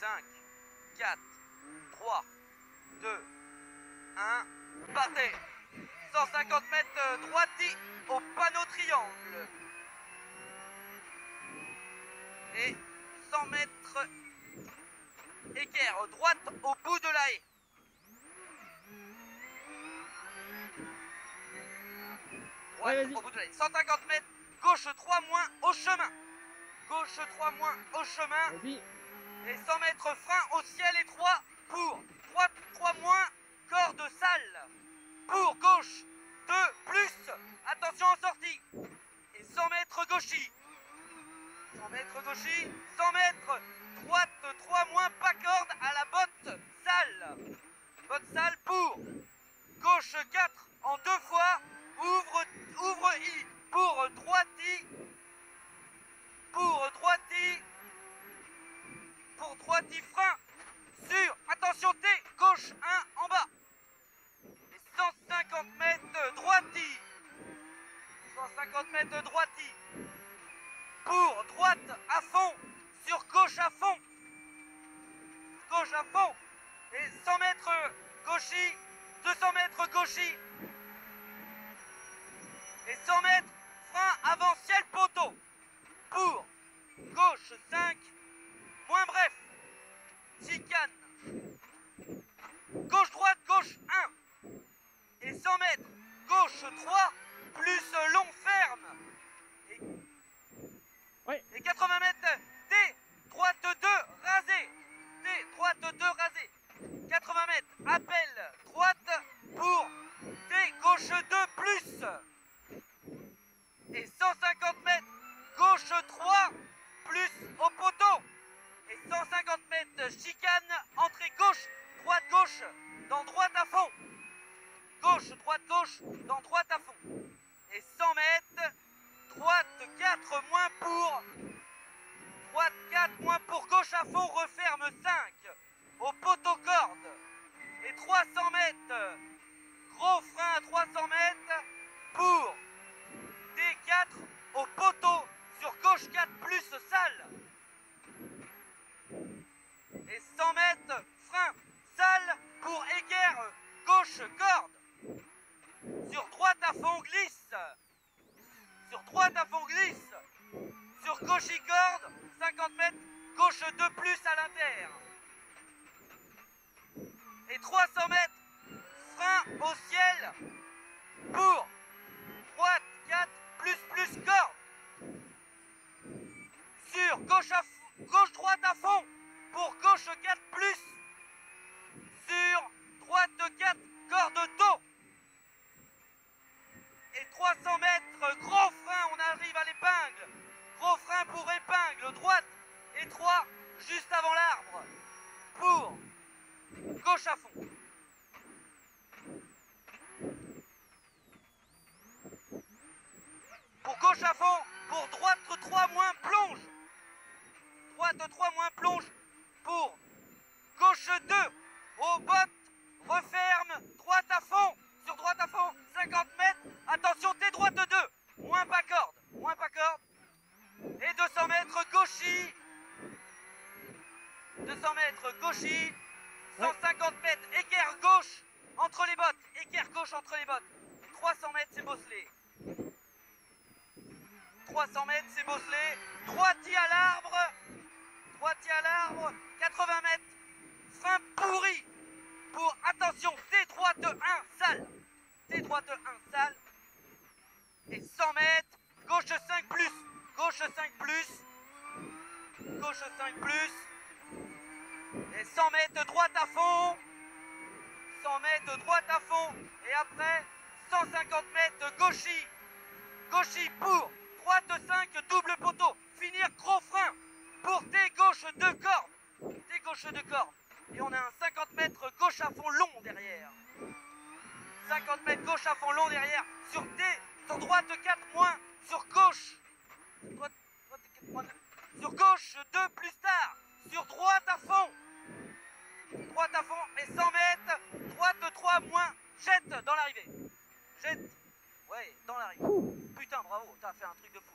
5, 4, 3, 2, 1, partez 150 mètres droiti au panneau triangle. Et 100 mètres équerre droite au bout de la haie. Vas-y. au bout de la haie. 150 mètres, gauche 3 moins au chemin. Gauche 3 moins au chemin. Et 100 mètres frein au ciel 3 pour. 3, 3 moins, corde sale. Pour gauche, 2 plus. Attention en sortie. Et 100 mètres gauchis. 100 mètres gauchis, 100 mètres droite, 3 moins, pas corde à la botte sale. Botte sale pour. Gauche 4 en deux fois. Ouvre, ouvre I pour droiti. Pour droiti. Pour droiti frein. Sur, attention T, gauche 1 en bas. Et 150 mètres droiti. 150 mètres droiti. Pour droite à fond. Sur gauche à fond. Gauche à fond. Et 100 mètres gauchis. 200 mètres gauchis. Et 100 mètres frein avant ciel poteau. Pour gauche 5. Moins bref. Chicane. Gauche droite gauche 1. Et 100 mètres gauche 3 plus long ferme. Et, Et 80 mètres T droite 2 rasé. T droite 2 rasé. 80 mètres appel droite pour T gauche 2 plus. Et 150 mètres gauche 3 plus au poteau. Et 150 mètres chicane entrée gauche droite gauche dans droite à fond. Gauche droite gauche dans droite à fond. Et 100 mètres droite 4 moins pour droite 4 fond referme 5 au poteau corde. Et 300 mètres gros frein à 300 mètres pour D4 au poteau sur gauche 4 plus salle. Et 100 mètres frein salle pour équerre gauche corde. Sur droite à fond glisse. Sur droite à fond glisse. Sur gauche corde 50 mètres gauche 2 plus à l'inter. Et 300 mètres frein au ciel pour droite 4 plus plus corde. Sur gauche à gauche droite à fond pour gauche 4 plus. Sur droite 4 corde dos. Et 300 mètres gros frein, on arrive à l'épingle. Gros frein pour épingle droite et 3 juste avant l'arbre. Pour gauche à fond. Pour gauche à fond, pour droite 3 moins plonge. Droite 3 moins plonge. Pour gauche 2 au bottes, referme, droite à fond. Sur droite à fond, 50 mètres. Attention, T droite 2. Moins pas corde. Moins pas corde. Et 200 mètres gauchis. 200 mètres gauchis. 150 mètres équerre gauche entre les bottes. Équerre gauche entre les bottes. 300 mètres, c'est bosselé. 300 mètres, c'est bosselé. Droitier à l'arbre. Droitier à l'arbre. 80 mètres. Frein pourri. Pour, attention, T droite 1, salle. T droite 1, salle. Et 100 mètres. Gauche 5 plus. Gauche 5 plus. Gauche 5 plus. Et 100 mètres droite à fond. 100 mètres droite à fond. Et après, 150 mètres gauchis. Gauchis pour. Droite 5, double poteau. Finir gros frein. Pour T gauche 2 cordes. T gauche 2 cordes. Et on a un 50 mètres gauche à fond long derrière. 50 mètres gauche à fond long derrière. Sur T, sur droite 4 moins. Sur gauche. Droite, droite 4 moins. Sur gauche 2 plus tard. Sur droite à fond. Droite à fond et 100 mètres. Droite 3 moins. Jette dans l'arrivée. Jette. Ouais, dans l'arrivée. Putain, bravo, t'as fait un truc de fou.